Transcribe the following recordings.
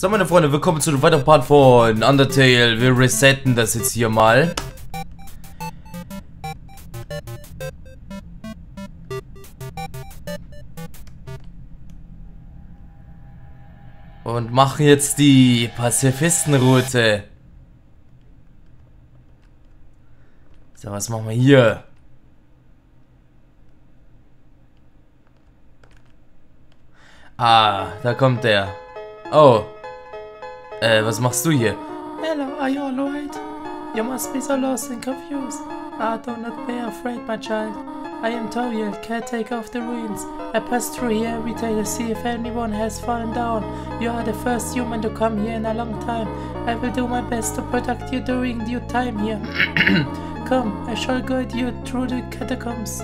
So, meine Freunde, willkommen zu einem weiteren Part von Undertale. Wir resetten das jetzt hier mal. Und machen jetzt die Pazifistenroute. So, was machen wir hier? Ah, da kommt der. Oh. Äh, was machst du hier? Hello, are you alright? You must be so lost and confused. Ah, do not be afraid, my child. I am Toriel, caretaker of the ruins. I pass through here every day to see if anyone has fallen down. You are the first human to come here in a long time. I will do my best to protect you during your time here. come, I shall guide you through the catacombs.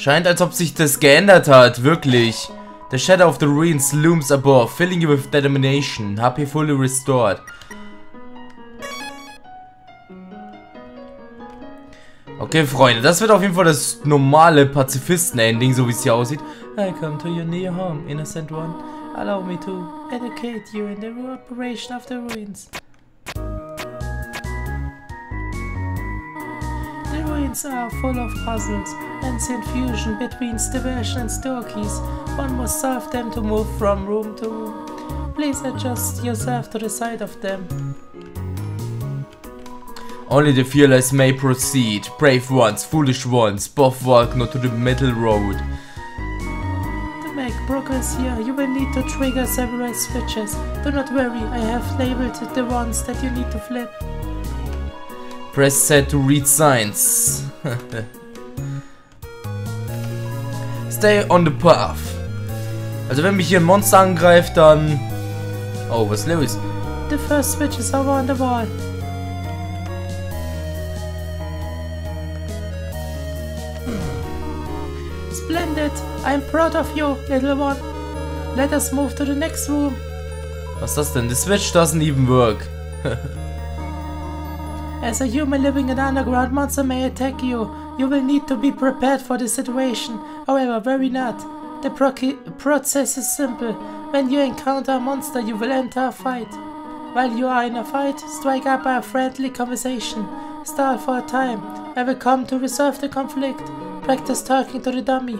Scheint, als ob sich das geändert hat, wirklich. The shadow of the ruins looms above, filling you with determination. HP fully restored. Okay, Freunde, das wird auf jeden Fall das normale Pazifisten-Ending, so wie es hier aussieht. I come to your near home, innocent one. Allow me to educate you in the operation of the ruins. Are full of puzzles, ancient fusion between diversion and store keys. One must solve them to move from room to room. Please adjust yourself to the side of them. Only the fearless may proceed. Brave ones, foolish ones, both walk not to the middle road. To make progress here, you will need to trigger several switches. Do not worry, I have labeled the ones that you need to flip. Press Z to read signs. Stay on the path. Also wenn mich hier ein Monster angreift, dann... Oh, was ist los? The first switch is over on the wall. Splendid! I'm proud of you, little one. Let us move to the next room. Was ist das denn? The switch doesn't even work. As a human living in underground, monster may attack you. You will need to be prepared for the situation. However, very not. The process is simple. When you encounter a monster, you will enter a fight. While you are in a fight, strike up a friendly conversation. Stall for a time. I will come to resolve the conflict. Practice talking to the dummy.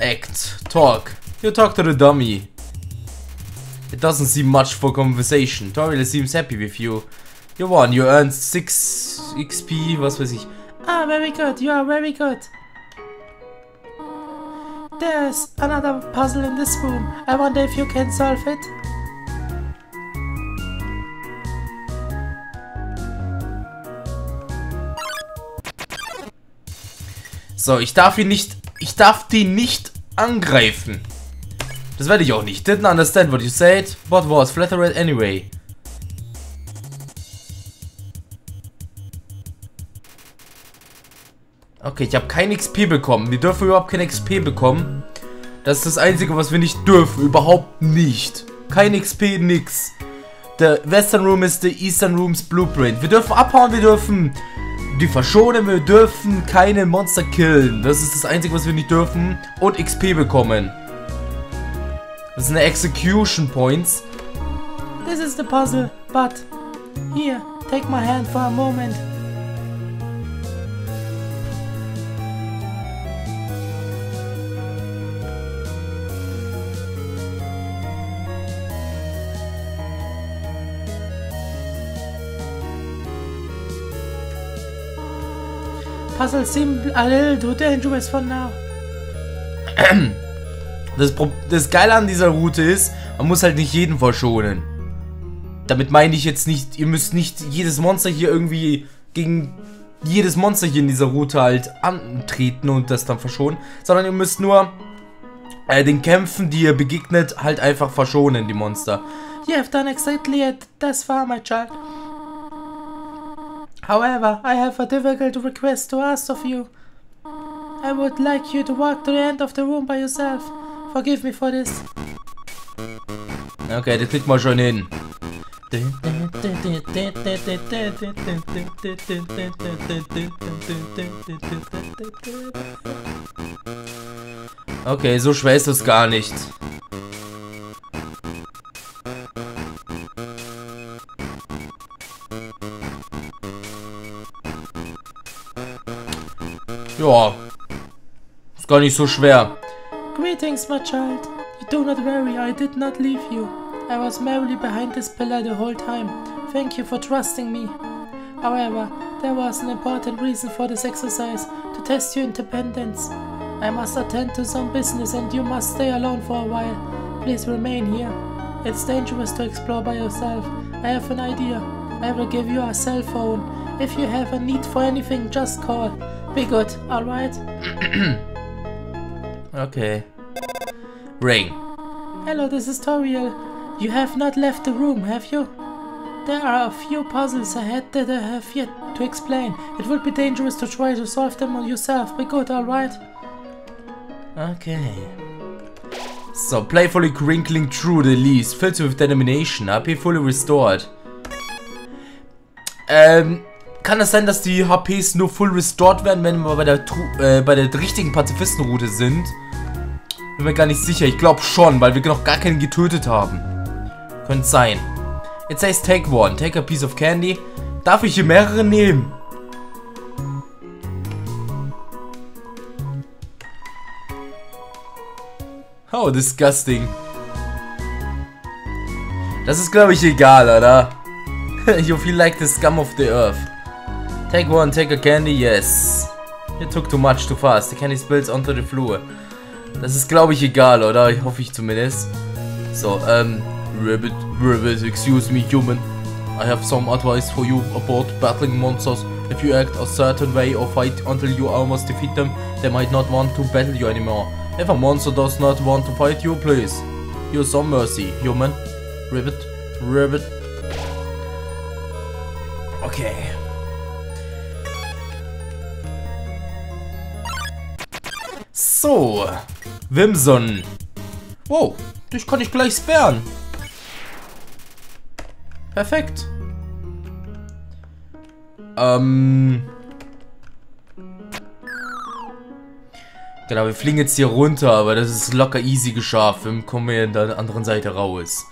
Act. Talk. You talk to the dummy. It doesn't seem much for conversation. Toriel seems happy with you. You won. You earned 6 XP, was weiß ich. Ah, very good. You are very good. There's another puzzle in this room. I wonder if you can solve it. So, ich darf ihn nicht... Ich darf den nicht angreifen. Das werde ich auch nicht. Didn't understand what you said, but was flattered anyway. Okay, ich habe kein XP bekommen. Wir dürfen überhaupt kein XP bekommen. Das ist das Einzige, was wir nicht dürfen. Überhaupt nicht. Kein XP, nix. Der Western Room ist der Eastern Rooms Blueprint. Wir dürfen abhauen, wir dürfen die verschonen, wir dürfen keine Monster killen. Das ist das Einzige, was wir nicht dürfen. Und XP bekommen. Das sind Execution Points. This is the puzzle, but... Here, take my hand for a moment. Puzzle seem a little too dangerous for now. Das, das Geile an dieser Route ist, man muss halt nicht jeden verschonen. Damit meine ich jetzt nicht, ihr müsst nicht jedes Monster hier irgendwie gegen jedes Monster hier in dieser Route halt antreten und das dann verschonen, sondern ihr müsst nur äh, den Kämpfen, die ihr begegnet, halt einfach verschonen, die Monster. You have done exactly it thus far, my child. However, I have a difficult request to ask of you. I would like you to walk to the end of the room by yourself. Forgive me for this. Okay, das kriegt man schon hin. Okay, so schwer ist es gar nicht. Ja. Ist gar nicht so schwer. Greetings, my child. Do not worry, I did not leave you. I was merely behind this pillar the whole time. Thank you for trusting me. However, there was an important reason for this exercise, to test your independence. I must attend to some business and you must stay alone for a while. Please remain here. It's dangerous to explore by yourself. I have an idea. I will give you a cell phone. If you have a need for anything, just call. Be good, alright? Okay. Ring. Hello, this is Toriel. You have not left the room, have you? There are a few puzzles ahead that I have yet to explain. It would be dangerous to try to solve them all yourself. Be good, alright? Okay. So, playfully crinkling through the leaves, filled with determination, HP fully restored. Ähm, kann es sein, dass die HPs nur full restored werden, wenn wir bei der, äh, bei der richtigen Pazifistenroute sind? Bin mir gar nicht sicher. Ich glaube schon, weil wir noch gar keinen getötet haben. Könnte sein. It says take one. Take a piece of candy. Darf ich hier mehrere nehmen? Oh, disgusting. Das ist, glaube ich, egal, oder? you feel like the scum of the earth. Take one, take a candy, yes. It took too much too fast. The candy spills onto the floor. Das ist, glaube ich, egal, oder? Ich hoffe ich zumindest. So, ähm, Rabbit, Rabbit, excuse me, human. I have some advice for you about battling monsters. If you act a certain way or fight until you almost defeat them, they might not want to battle you anymore. If a monster does not want to fight you, please. Use some mercy, human. Ribbit, ribbit. Okay. So. Wimson. Wow, dich kann ich gleich sperren. Perfekt. Ähm... Genau, wir fliegen jetzt hier runter, aber das ist locker easy geschafft. Wir kommen hier an der anderen Seite raus.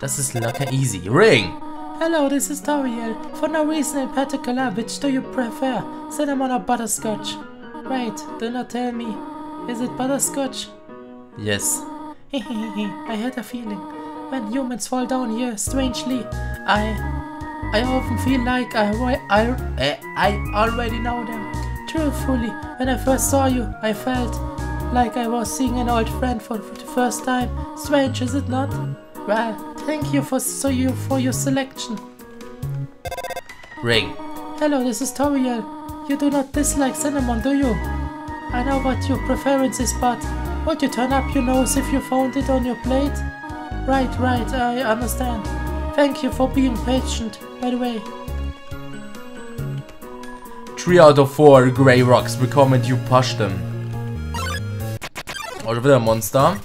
Das ist locker easy. Ring! Hello, this is Toriel. For no reason in particular, which do you prefer? Cinnamon or butterscotch? Wait, do not tell me. Is it butterscotch? Yes. I had a feeling. When humans fall down here, strangely, I... I often feel like I, I, I, I already know them. Truthfully, when I first saw you, I felt like I was seeing an old friend for the first time. Strange, is it not? Well, thank you for so you for your selection. Ring. Hello, this is Toriel. You do not dislike cinnamon, do you? I know what your preference is, but would you turn up your nose if you found it on your plate? Right, right, I understand. Thank you for being patient, by the way. 3 out of 4 Grey Rocks recommend you push them. Oder wieder ein Monster.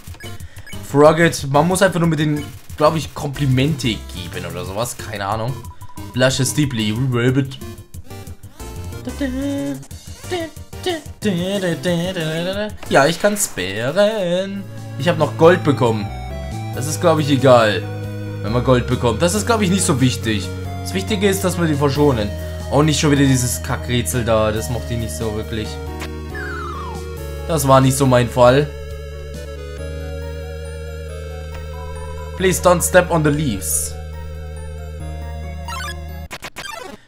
Frogget, man muss einfach nur mit den, glaube ich, Komplimente geben oder sowas. Keine Ahnung. Blushes deeply, rabbit. Ja, ich kann sperren. Ich habe noch Gold bekommen. Das ist, glaube ich, egal. Wenn man Gold bekommt. Das ist, glaube ich, nicht so wichtig. Das Wichtige ist, dass wir die verschonen. Auch nicht schon wieder dieses Kackrätsel da. Das mochte ich nicht so wirklich. Das war nicht so mein Fall. Please don't step on the leaves.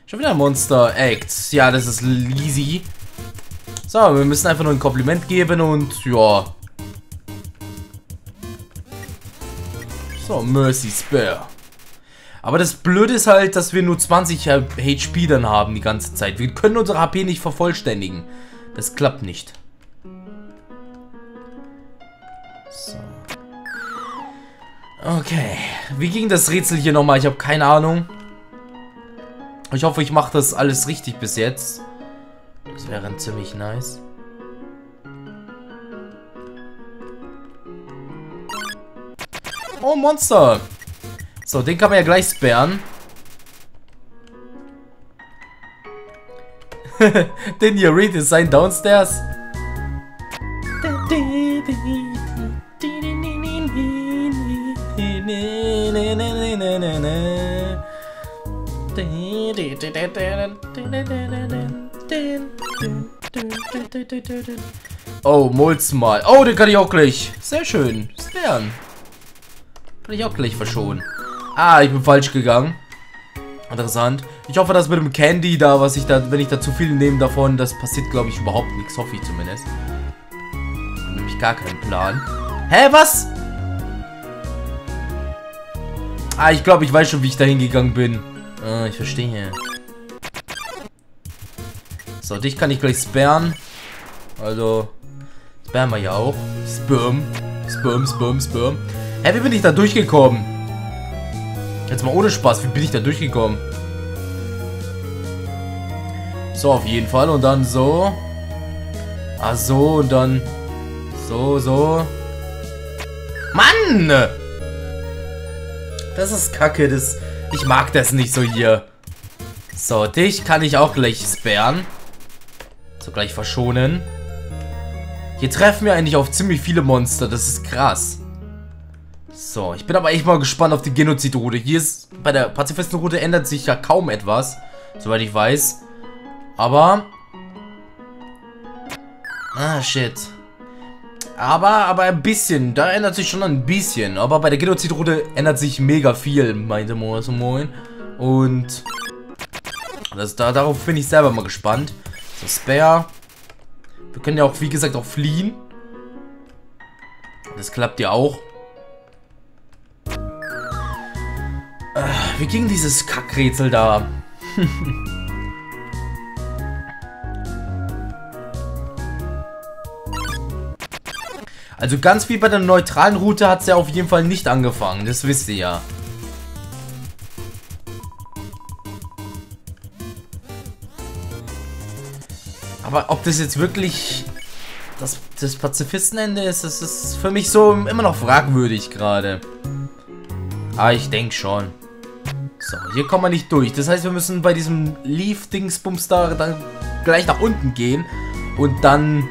Schon wieder Monster Act. Ja, das ist easy. So, wir müssen einfach nur ein Kompliment geben und ja. So, Mercy Spare. Aber das Blöde ist halt, dass wir nur 20 HP dann haben die ganze Zeit. Wir können unsere HP nicht vervollständigen. Das klappt nicht. So. Okay. Wie ging das Rätsel hier nochmal? Ich habe keine Ahnung. Ich hoffe, ich mache das alles richtig bis jetzt. Das wäre ziemlich nice. Oh, Monster! So, den kann man ja gleich sperren. den hier Redesign downstairs. Oh, Molzmal. Oh, den kann ich auch gleich. Sehr schön. Stern. Kann ich auch gleich verschonen. Ah, ich bin falsch gegangen. Interessant. Ich hoffe, dass mit dem Candy da, was ich da, wenn ich da zu viel nehme davon, das passiert, glaube ich, überhaupt nichts. Hoffe ich zumindest. Nämlich gar keinen Plan. Hä, was? Ah, ich glaube, ich weiß schon, wie ich da hingegangen bin. Ah, ich verstehe. So, dich kann ich gleich sperren. Also, wir ja auch. Sperm. Sperm, Sperm, Sperm. Hä, wie bin ich da durchgekommen? Jetzt mal ohne Spaß, wie bin ich da durchgekommen? So, auf jeden Fall. Und dann so. Ah, so. Und dann so, so. Mann! Das ist kacke. Das, ich mag das nicht so hier. So, dich kann ich auch gleich sperren. So, gleich verschonen. Hier treffen wir eigentlich auf ziemlich viele Monster. Das ist krass. So, ich bin aber echt mal gespannt auf die Genozidroute. Hier ist, bei der Pazifistenroute ändert sich ja kaum etwas. Soweit ich weiß. Aber... Ah, shit. Aber, aber ein bisschen. Da ändert sich schon ein bisschen. Aber bei der Genozidroute ändert sich mega viel, meinte Moin Moin. Und... Das, da, darauf bin ich selber mal gespannt. So, Spare. Wir können ja auch, wie gesagt, auch fliehen. Das klappt ja auch. Äh, wie ging dieses Kackrätsel da? also ganz wie bei der neutralen Route hat es ja auf jeden Fall nicht angefangen. Das wisst ihr ja. Aber ob das jetzt wirklich das, das Pazifistenende ist, das ist für mich so immer noch fragwürdig gerade. Ah, ich denke schon. So, hier kommen wir nicht durch. Das heißt, wir müssen bei diesem Leaf-Dingsbums da dann gleich nach unten gehen und dann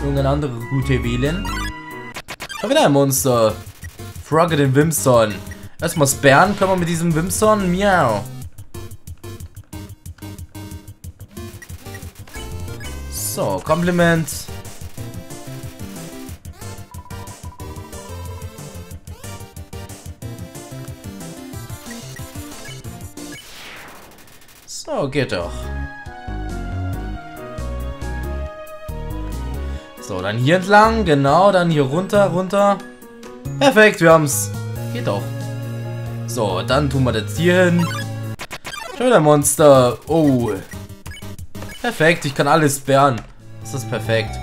irgendeine andere Route wählen. Schon wieder ein Monster. Frogge den Wimson. Erstmal sperren können wir mit diesem Wimson. Miau. So, Kompliment. So, geht doch. So, dann hier entlang, genau, dann hier runter, runter. Perfekt, wir haben's. Geht doch. So, dann tun wir das hier hin. Schon wieder Monster. Oh. Perfekt, ich kann alles sperren. Das ist perfekt.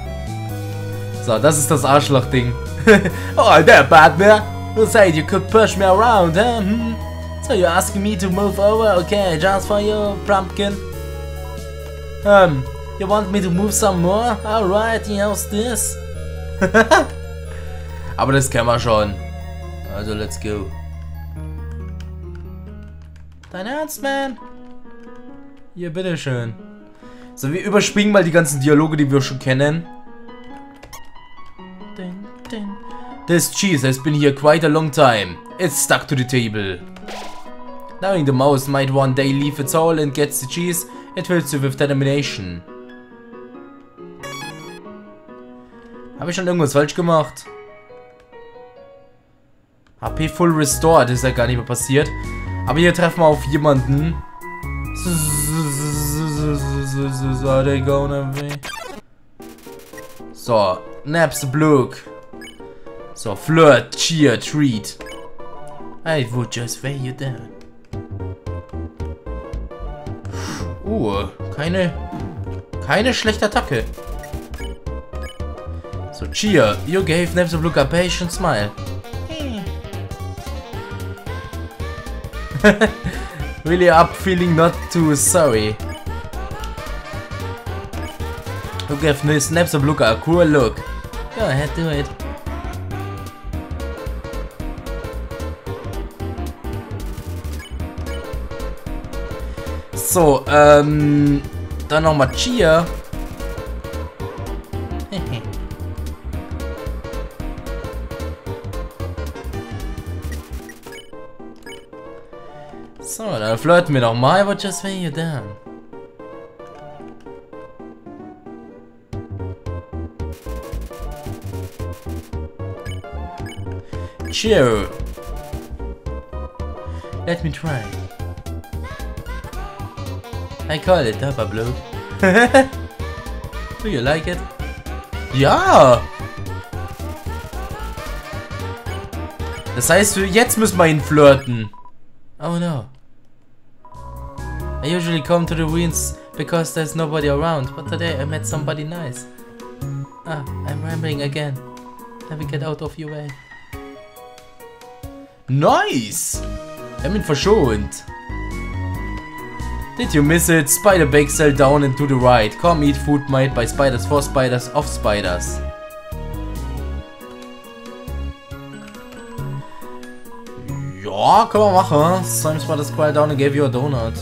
So, das ist das Arschloch-Ding. oh, there, partner. Who said you could push me around, huh? Hmm? So you're asking me to move over? Okay, just for you, pumpkin. Um, you want me to move some more? Alright, how's this? Aber das kennen wir schon. Also, let's go. Dein Ernst, man? Hier, bitteschön. So, wir überspringen mal die ganzen Dialoge, die wir schon kennen. This cheese has been here quite a long time. It's stuck to the table. Knowing the mouse might one day leave its hole and gets the cheese, it fills you with determination. Habe ich schon irgendwas falsch gemacht? HP full restored ist ja gar nicht mehr passiert. Aber hier treffen wir auf jemanden. Are they gonna be? So, Naps Blook. So, Flirt, Cheer, Treat. I would just weigh you down. Uh, keine, keine schlechte Attacke. So, Cheer, you gave Naps Blook a patient smile. really up feeling not too sorry. Who snaps of Luca a cruel look? Go ahead, do it. So, ähm, dann nochmal Chia. so, dann flirten wir nochmal. I was just weighing you done. Cheer. Let me try. I call it Papa Blue. Do you like it? Ja! Das heißt, jetzt müssen wir ihn flirten. Oh no. I usually come to the ruins because there's nobody around, but today I met somebody nice. Ah, I'm rambling again. Let me get out of your way. Nice! Haben ihn verschont. Did you miss it? Spider bake cell down and to the right. Come eat food made by spiders for spiders of spiders. Ja, können wir machen. Some spiders square down and gave you a donut.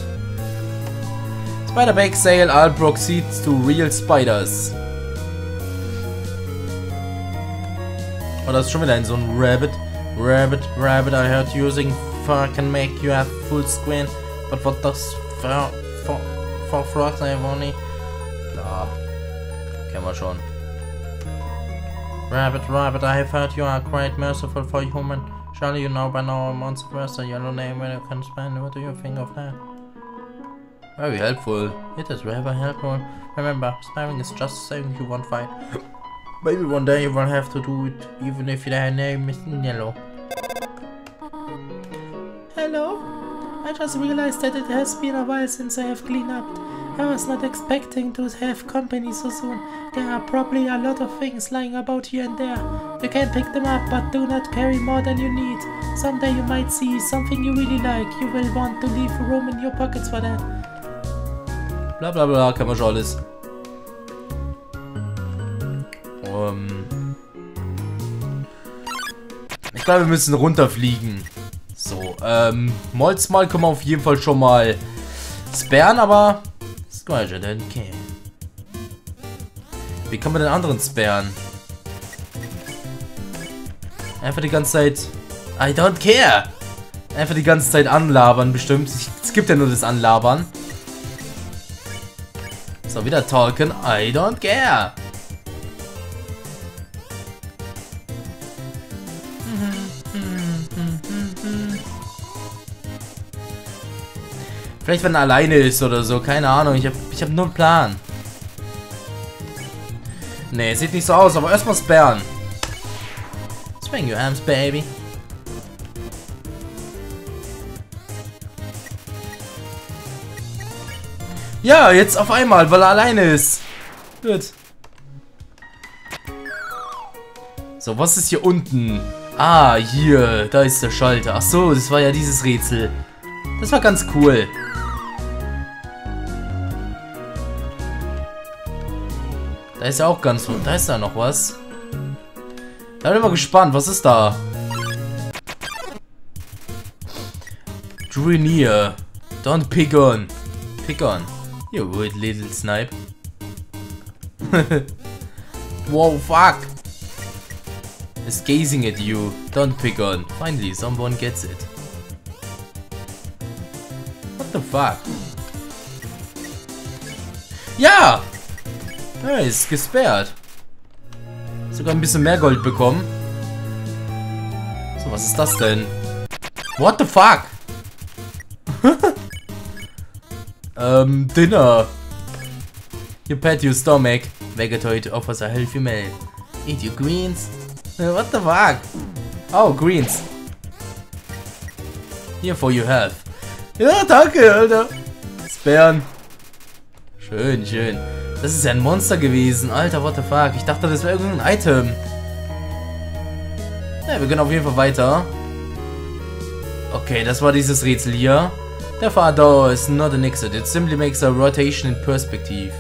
Spider bake sale all proceeds to real spiders. Oh, das ist schon wieder ein so ein Rabbit. Rabbit, Rabbit, I heard using fur can make you have full screen. But what does fur for, frogs I only? Klar. Kennen wir schon. Rabbit, Rabbit, I have heard you are quite merciful for human. Surely you know by now monster first a yellow name when you can spend. What do you think of that? Very helpful. It is rather helpful. Remember, sparing is just saving you one fight. Maybe one day you will have to do it, even if your name is yellow. Just realized that it has been a while since I have cleaned up. I was not expecting to have company so soon. There are probably a lot of things lying about here and there. You can pick them up, but do not carry more than you need. Someday you might see something you really like. You will want to leave room in your pockets for that. Bla bla bla, kann man schon alles. Um, ich glaube, wir müssen runterfliegen. Ähm, Molzmal können wir auf jeden Fall schon mal sperren, aber care. Wie kann man den anderen sperren? Einfach die ganze Zeit I don't care. Einfach die ganze Zeit anlabern, bestimmt. Es gibt ja nur das Anlabern. So, wieder talken. I don't care. Vielleicht wenn er alleine ist oder so, keine Ahnung. Ich habe ich hab nur einen Plan. Nee, sieht nicht so aus, aber erstmal sperren. Swing your arms, baby. Ja, jetzt auf einmal, weil er alleine ist. Gut. So, was ist hier unten? Ah, hier, da ist der Schalter. Ach so, das war ja dieses Rätsel. Das war ganz cool. Da ist ja auch ganz... Da ist da noch was. Da bin ich mal gespannt. Was ist da? Drew near. Don't pick on. Pick on. You would little snipe. Whoa, fuck. Is gazing at you. Don't pick on. Finally, someone gets it. What the fuck? Ja! Ja, ist gesperrt. Sogar ein bisschen mehr Gold bekommen. So, was ist das denn? What the fuck? ähm, Dinner. You pat your stomach. Vegetoid offers a healthy meal. Eat your greens. What the fuck? Oh, greens. Here for your health. Ja, danke, Alter. Sperren. Schön, schön. Das ist ja ein Monster gewesen. Alter, what the fuck. Ich dachte, das wäre irgendein Item. Ja, wir können auf jeden Fall weiter. Okay, das war dieses Rätsel hier. Der Father is not an exit. It simply makes a rotation in perspective.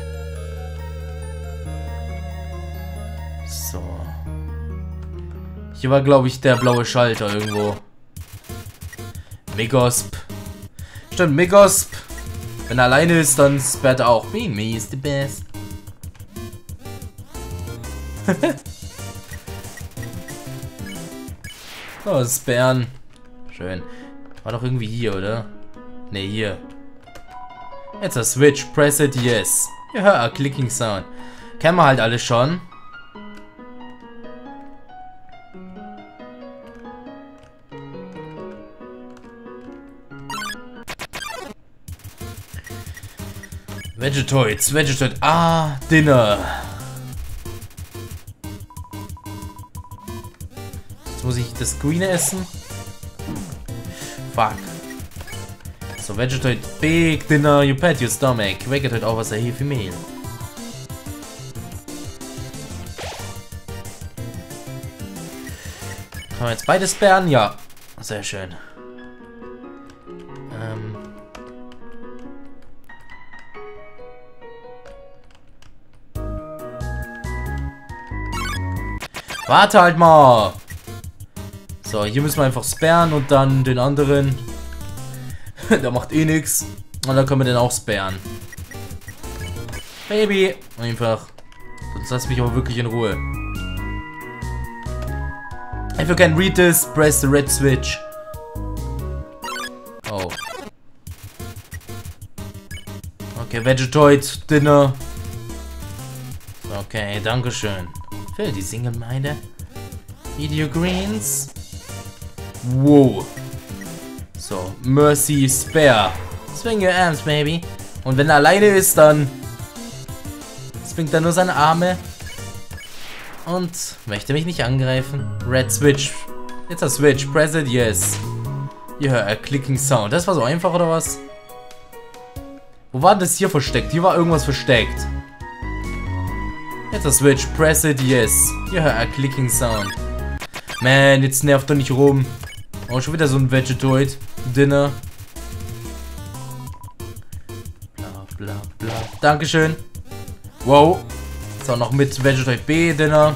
So. Hier war, glaube ich, der blaue Schalter irgendwo. Megosp. Stimmt, Megosp Wenn er alleine ist, dann sperrt er auch. Me, me is the best. oh, das ist Bären. Schön. War doch irgendwie hier, oder? Ne, hier. Jetzt a switch. Press it, yes. Ja, a clicking sound. Kennen wir halt alle schon. Vegetoids, Vegetoid. Ah, Dinner. Ich das Grüne essen. Fuck. So, Vegetoid, big dinner, you pet your stomach. Vegetoid auch was er hier für Mehl. Kann man jetzt beides sperren? Ja. Sehr schön. Ähm. Warte halt mal. So, hier müssen wir einfach sperren und dann den anderen. Der macht eh nichts. Und dann können wir den auch sperren. Baby. Einfach. Sonst lass mich aber wirklich in Ruhe. If you can read this, press the red switch. Oh. Okay, Vegetoid Dinner. Okay, danke schön. Für die Singemeinde. Video Greens. Wow. So, Mercy Spare. Swing your arms, baby. Und wenn er alleine ist, dann swingt er nur seine Arme und möchte mich nicht angreifen. Red Switch. Jetzt a Switch. Press it, yes. Hear a clicking sound. Das war so einfach, oder was? Wo war das hier versteckt? Hier war irgendwas versteckt. Jetzt a Switch. Press it, yes. Hear a clicking sound. Man, jetzt nervt doch nicht rum. Oh, schon wieder so ein Vegetoid. Dinner. Bla bla bla. Dankeschön. Wow. So, noch mit Vegetoid B Dinner.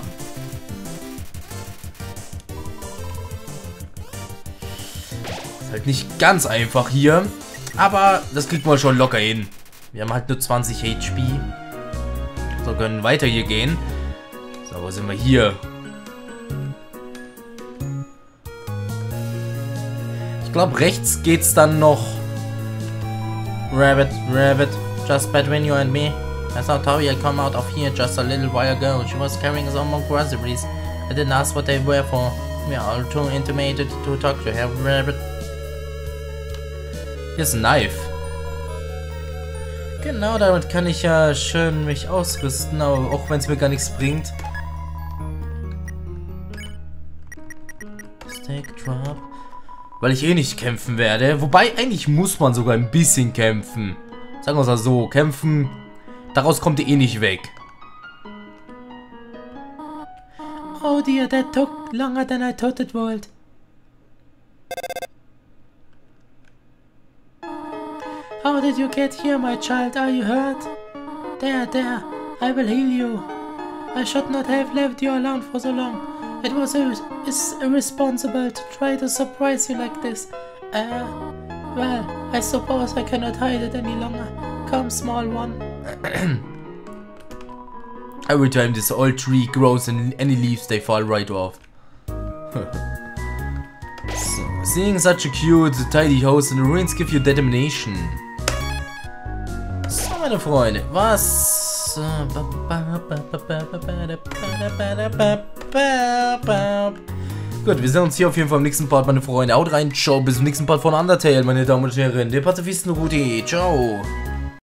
Ist halt nicht ganz einfach hier. Aber das kriegt man schon locker hin. Wir haben halt nur 20 HP. So, können weiter hier gehen. So, wo sind wir hier? Glaube, rechts geht's dann noch. Rabbit, Rabbit, just between you and me. I saw Tori come out of here just a little while ago. She was carrying some more groceries. I didn't ask what they were for. We are all too intimated to talk to her, Rabbit. Hier ist ein Knife. Genau, damit kann ich ja schön mich ausrüsten, auch wenn es mir gar nichts bringt. Steak Drop. Weil ich eh nicht kämpfen werde. Wobei, eigentlich muss man sogar ein bisschen kämpfen. Sagen wir es mal so, kämpfen, daraus kommt ihr eh nicht weg. Oh dear, that took longer than I thought it would. How did you get here, my child? Are you hurt? There, there. I will heal you. I should not have left you alone for so long. It was ir is irresponsible to try to surprise you like this. Uh, well, I suppose I cannot hide it any longer. Come, small one. Every time this old tree grows and any leaves they fall right off. so, seeing such a cute, tidy house in the ruins give you determination. So, meine Freunde, was... Gut, wir sehen uns hier auf jeden Fall im nächsten Part, meine Freunde. Haut rein, ciao, bis zum nächsten Part von Undertale, meine Damen und Herren. Der Pazifisten Rudi, ciao.